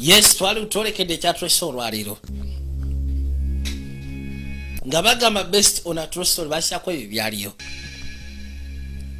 yes twali twolekedde ekyatwesa olwaleero nga bagamba best on a true story basyako ebyo byaliyo.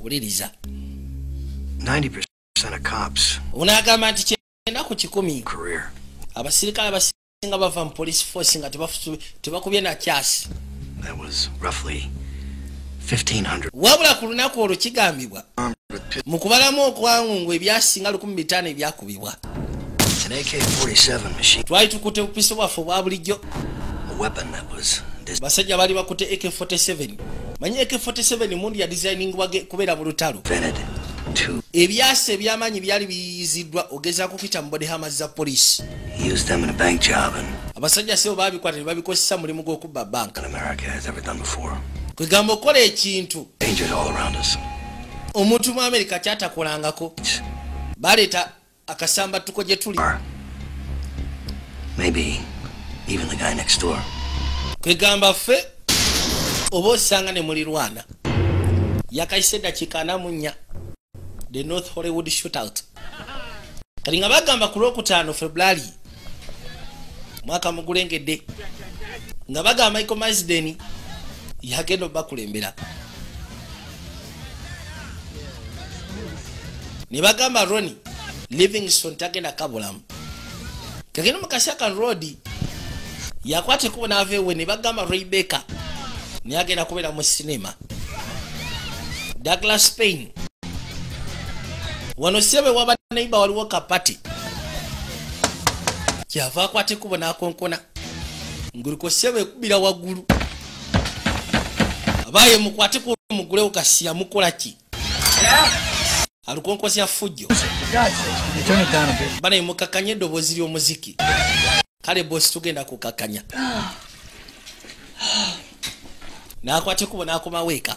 Wuliriza. 90% of cops onaagamba nti kyenda ku kikumi abasirikale abasinga bava mu police force nga tebakubye nakyasi That was roughly 1,500 wabula ku lunaku olwo kigambibwa pistols. mu kubalamu okwangu ebyasinga 15 ebyakubibwa. An AK-47 machine, twali tukutte bupiso bwaffe obwa bulijjo. Basajja baali bakutte ak47 manyi ak47 mundu yadesigningibwa kubeera mu lutalo? Ebyasa ebyamaanyi byali biyiziddwa ogezaako kuyita mu bodehama za poliisi abasajja sebo baabikwata ne babikozesa mulimu gw'okubba banka. kwegamba okukola ekintu. Omuntu mu amerika kyatakolangako baleeta akasambattuko gye tuli. Or maybe even the guy next door. kwegamba ffe oba osanga ne mulirwana yakayise eddakiika anamu nnya the north hollywood shootout. Kati nga bagamba ku lwokutaano february mwaka mugulengedde nga bagamba michael masden yagenda obakulembera. Ne bagamba roni livingston tagenda kabulamu kagenda mu kasyakan road yakwata ekubo n'ava ewe ne bagamba rebecca naye agenda kubeera mu sinema douglas spain wano sebe waba neiba waliwo kapati. Kyava akwata ekubo n'akonkona nguliko sebe ekubira waggulu. Abaye mukwateko mugulewo kasiya mukola ki alukonkosya fujjo. Bana mukakanya eddoboozi ly'omuziki. Kale bosi tugenda kukakanya. Nakwata ekubo n'akomawo eka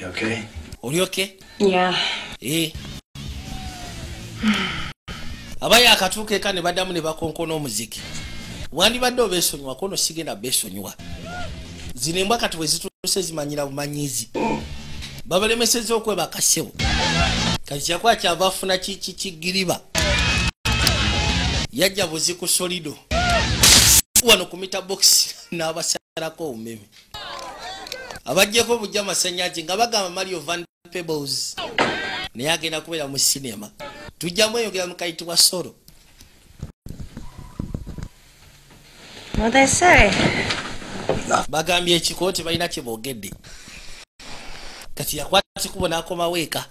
You okay? oli oke Yeah. ee abaye akatuuka eka ne baddamu ne bakonkona omuziki. Wandibadde obeesonyiwako no sigenda beesonyiwa. Zino embwa kati bwe zituuse zimanyira bumanyizi babalemeseza okwebaka ssebo kati kyakuba kyava afuna ki- ki- kigiriba yajja buzi ku solido. Wano ku mita box n'abasalako obumeme abajjeko bujja amasanyazi nga bagamba mario van pebbles naye agenda kubeera mu sinema tujjamu eyogera mukayitibwa solo. Bagambye ekikoo tebalina kyeboogedde kati yakwata kubo n'akomawo eka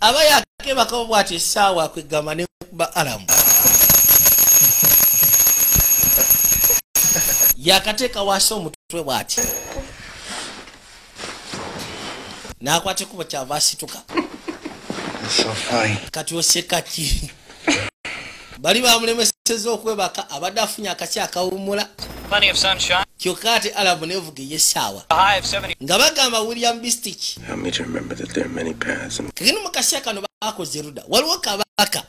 aba yakebakabo bwati essaawa akwegamba nekuba alamu yakateeka wansi omutwe bwati. N'akwata ekubo kyava asituka. Kati oseka ki? Bali bamulemeseza okwebaka abadde afunye akasi akawumula. Kyokka ate alamu nevuga ey'essaawa A high of 70. nga bagamba william bistich Help me to remember that there are many paths and kagenda mu kasya kano bakoze ruda waliwo kabaka.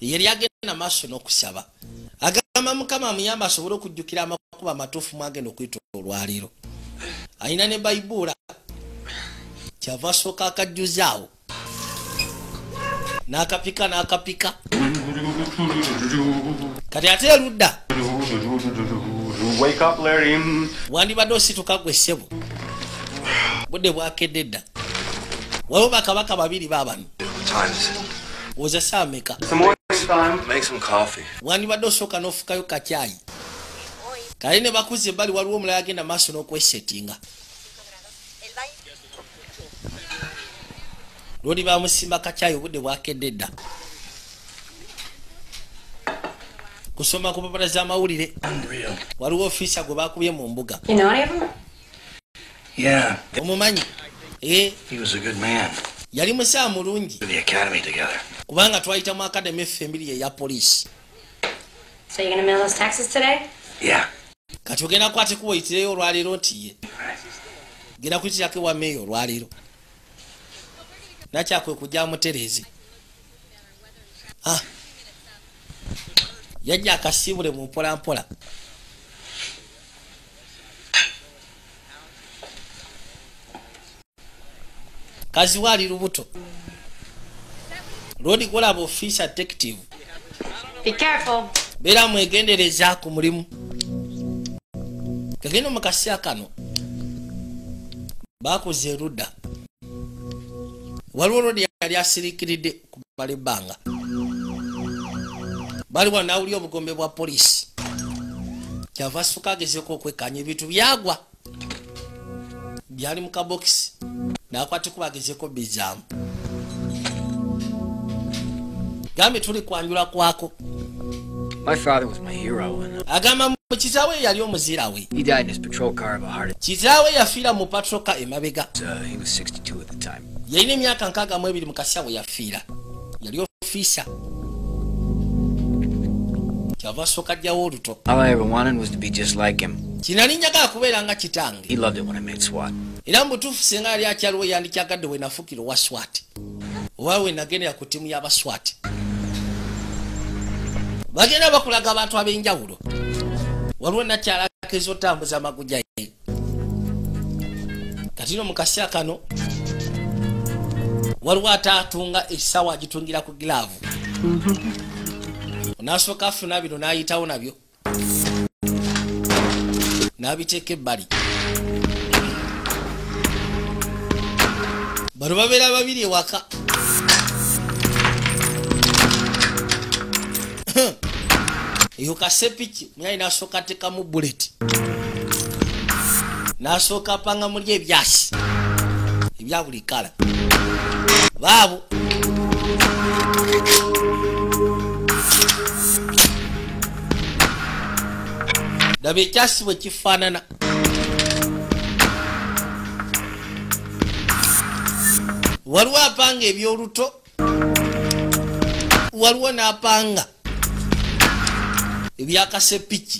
Yali agenda maaso n'okusaba. Agamba mukama amuyamba asobole okujjukira amakuba amatuufu mwagenda okuyita olwaliiro alina ne bayibuula kyava asooka akajjuzaawo n'akapika n'akapika kati ate erudda wake up, Larry. wandibadde osituka gwe ssebo. Budde bwakedde dda. Waliwo bakabaka babiri baabano oza saameka. Make some coffee. wandibadde osooka n'ofukayo kakyayi. Kale ne bakuza ebbali waliwo omulala agenda maaso n'okwesetinga lwoli bamusimba kakyayi obudde bwakedde dda kusoma ku papala z'amawulire Unreal. waliwo ofiisa gwe bakubye mu mbuga. Omumanyi? Ee he was a good man. yali musaa mulungi. To the academy together. kubanga twayita mu akademi effe embiri eya poliisi. So you're gonna mail those taxes today? Yeah. kati ogenda kwate kuwayitireyo olwaleero nti ye. Genda kuyitirako ewa meeyo olwaleero. Nakyakwe kujja mutereezi Yajja akasiibule mu mpolampola. Kaziwa ali lubuto. Lodi kolaba officer detective. Be careful. beera mwegendereza ku mulimu. Kagenda mu kaseera kano. Bakoze erudda waliwo lodi yali asiriikiridde kumala ebbanga baliwo nawulya obugombe bwa poliisi. Kyava asooka agezeko okwekanya ebintu byagwa. Byali mu kabokisi. Nakwatikuba agezeko bizaamu. Gambe tuli kwanjula kwako. And agamba kitaawe yali omuzira we. kitaawe yafiira mu patroka emabega. Uh, he was 62 at the time. yalina emyaka nkaaga mu ebiri mu kaseera we yafiira. Yali ofiisa kyava asooka ajjawo oluto All I ever wanted was to be just like him. kinali njagala kubeera nga kitange. He loved it when I made SWAT. era mu butuufu singa yali akyaliwo yandikyagadde we nafuukira owa swat. Oba we nagendera ku ttiimu y'abaswat bagenda bakulaga abantu ab'enjawulo. Waliwo nakyalaka ezotambuza amaguja ye. Kati no mu kaseera kano waliwo ate atunga essaawa agitungira ku giraavu nasooka afuna bino n'ayitawo nabyo. N'abiteeka ebbali. Bano babeera babiri ewaka. Eyo kasepiki munyayi nasooka atekamu buleti nasooka apanga muli ebyasi. Ebya buli kala. Baabo daba ekyasi bwe kifaanana waliwo apanga ebyoluto waliwo n'apanga ebyakasepiki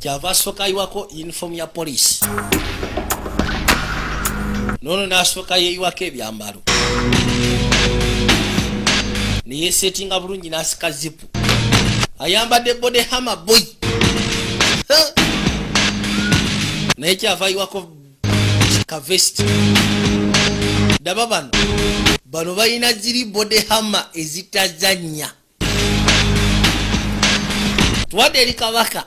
kyava asooka ayiwako yunifoomu ya poliisi noono n'asooka yeeyiwako ebyambalo neyesetinga bulungi n'asika zipu ayambadde bodehama boy. Ha! naye kyava ayiwako kavesti daba bano bano balina ziri bodehama ezitazanya tuwadde eri kabaka.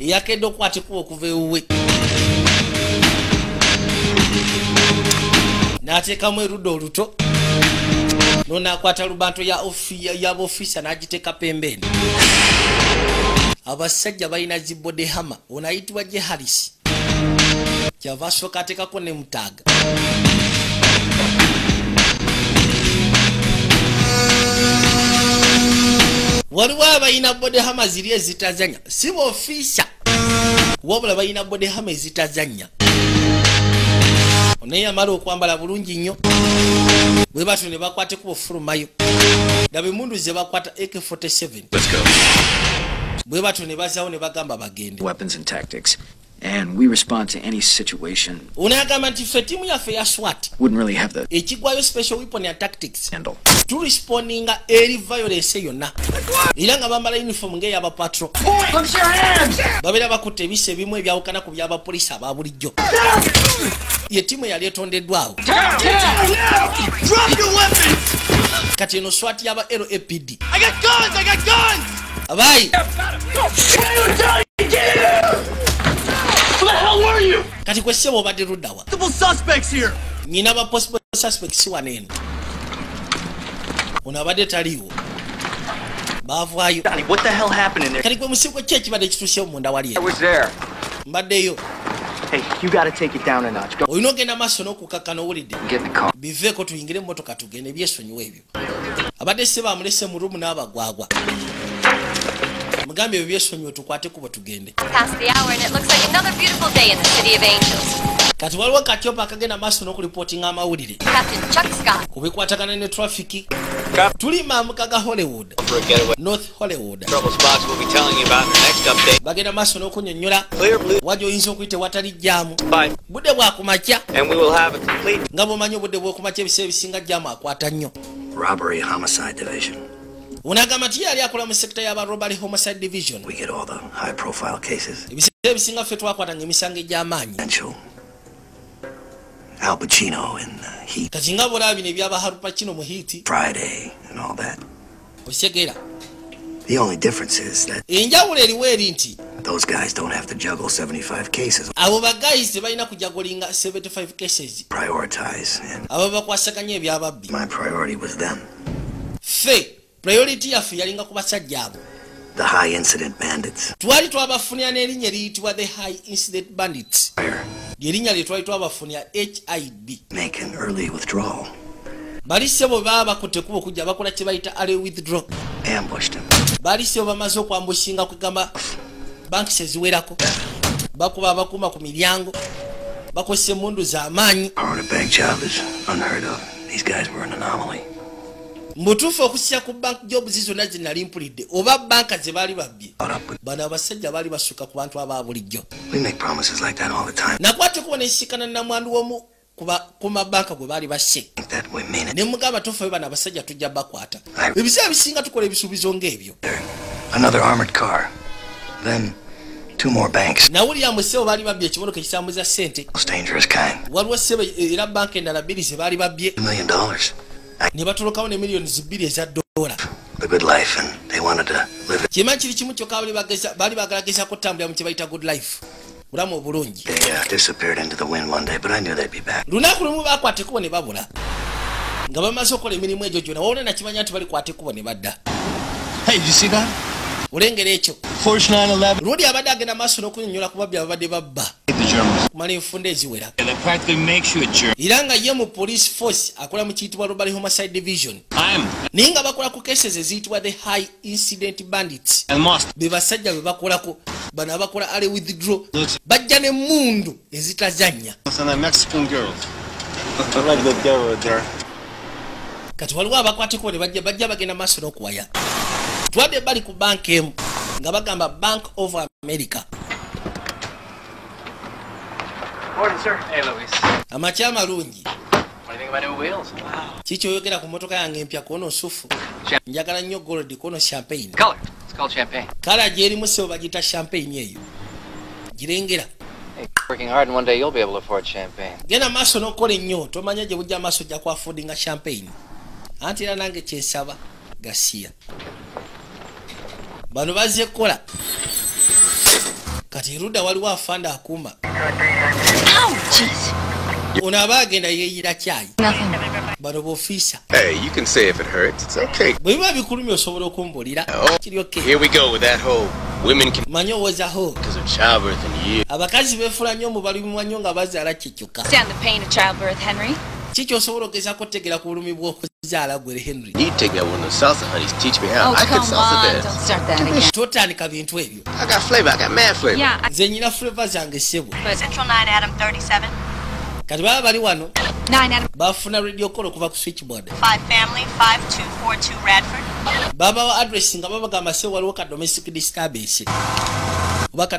Eyakedde okukwatikuba okuva ewuwe n'ateekamu erudda oluto nonakwata lubanto ya ya- yabaofisa n'agiteeka pembeeni abasajja balina zibodehama ono ayitibwa je harris kyava asooka ateekako ne mutaaga. Waliwo abalina bodehama ziri ezitazanya si bofiisa. Wabula balina bodehama ezitazanya naye yamala okwambala bulungi nnyo bwe batyo ne bakwateko bufulumayo daba emundu ze bakwata ak47 Let's go. bwe batyo ne bazawo ne bagamba bagende Weapons and tactics. And we respond to any situation. ono yagamba nti ffe ttiimu yaffe ya swat Wouldn't really have the ekigwayo special weapon ya tactics handle. tulispondinga eri violence yonna era nga bambala uniform ng'eyabapatro babeera bakutte ebisa ebimu ebyawukana ku byabapoliisi aba bulijjo ye ttiimu eyali etondeddwawo. Kati eno swat yaba lapd abayi. Kati kweseba obadde luddawa nyina ba possible suspects wano eno ono abadde taliiwo. Baavaayo Donnie, what the hell happened in there? kati gwe musigo ki ekibadde kituusewo munda wali I eno was there. mbaddeyo Hey, you gotta take it down a notch. Go. Olina ogenda maaso n'okukakkana owulidde Get in the car. biveeko tuyingire emmotoka tugende byesonyiwa ebyo. Abadde se bamulese mu rumu n'abagwagwa. Mugambe ebyo byesonyiwe tukwate kubo tugende Past the hour, and it looks like another beautiful day in the City of Angels. kati waliwo katyopa akagenda maaso n'okuripootinga amawulire Captain Chuck Scott. ku bikwatagana ne trafiki tuli maamuka ga hollywood for a getaway. north hollywood Trouble spots we'll be telling you about in the next update. bagenda maaso n'okunyonnyola Clear blue wajja oyinza okuyita ewatali jjaamu five, budde bwakumakya and we will have a complete nga bwomanyi obudde bwokumakya ebiseera ebisinga jjaamu akwata nnyo Robbery Homicide Division. ono agamba nti ye yali akola mu sekita y'aba robbery homicide division We get all the high profile cases. ebiseera ebisinga ffe twakwatanga emisango egy'amaanyi Potential. Al Pacino in uh, Heat, kati nga bolaba byaba Al harupakino mu Heat. Friday, and all that. okitegeera The only difference is that enjawulo eriwo eri nti those guys don't have to juggle 75 cases. abo bagayisi tebalina kujagolinga 75 cases Prioritize, and abo bakwasaganya ebyababbi my priority was them. ffe priority yaffe yalinga ku basajja abo The high incident bandits. twali twabafunira n'erinnya eriyitibwa the high incident bandits Fire. Lyerinnya lye twali twabafunira withdrawal. bali ssebo baba bakutte kuba okujja bakola kye bayita ale withdraw. Baali ssebo bamaze okwambushinga kwegamba banki seziwerako bakuba abakuuma ku miryango bakozesa emundu z'amaanyi Mbutuufu okusisa ku bank jobs zonna ze nali mpulidde oba banka ze baali babbye bano abasajja baali basukka ku bantu aba bulijjo. Nakwate kuba nesisikana namwandu womu ku mabanka gwe baali basse. Ne mugamba tofayo bano abasajja tujja bakwata. Ebiseera bisinga tukola ebisuubizo ng'ebyo. Another armored car. Then two more banks. nawulira ssebo baali babbye ekimotoka ekitambuza ssente. Waliwo ssebo era banka endala bbiri ze baali babbye. Ne batolokawo ne miliyoni zibbiri eza dola The good life, and they wanted to live it. kimanyi kiri kimu kyokka baali baali bagalagezako kutambulira mu kye bayita good life bulamu obulungi They uh, disappeared into the wind one day, but I knew they'd be back. lunaku lumu bakwata ekkubo ne babula nga bamaze okukola emirimu egyo gyona wawona nakimanya nti balikwata ekkubo ne badda Hey, did you see that? olengera ekyo Porsche 911. ludi abadde agenda maaso n'okunyonyola ku babbi ababadde babba The Germans. kumala enfunda eziwera era nga ye mu police force akola mu kiyitibwa robbery homicide division. Naye nga bakola ku cases eziyitibwa the high incident bandits. Be basajja be bakolako bano abakola ale withdraw. Bajja n'emmundu ezitazannya. The devil there. kati waliwo abakwateko ne bajja bajja bagenda maaso n'okuwaya. Twadde bali ku banka emu nga bagamba bank of america amakya amalungi. What do you think about new wheels? kikyoyogera ku motoka yange empya kuono sufu Cha- njagala nnyo gold kuono champagne. Color. It's called champagne. kala gyerimu sebo bagita champagne eyo. Girengera. Hey, working hard, and one day you'll be able to afford champagne. genda maaso n'okukola ennyo tomanya gye bujja maaso ojja kwafuudinga champagne. Anti era nange kyensaba gasiya. Bano bazze kukola kati erudda waliwo afanda akuuma ono aba agenda yeeyira kyayi bano bofiisa Hey, you can say if it hurts. It's okay. bwe biba bikulumya osobola okumbulira Oh. kiryoke Here we go with that whole women can manyi owozaho because of childbirth in years. abakazi beefula nnyo mu balumi nnyo nga bazaala kyekyoka Stand the pain of childbirth, Henry. ki kyosobola ogezaako otegeera ku bulumi bw'okuzaala gwere henry. Oh, totandika bintu ebyo I got flavor. I got mad flavor. Yeah, I- nze nyina fuleva zange ssebo Central 9 Adam 37. kati baba bali wano 9 Adam bafuna radio call okuva ku switchboard 5 Family 5242 Radford. babawa address nga babagamba se waliwo ka domestic disturbance oba ka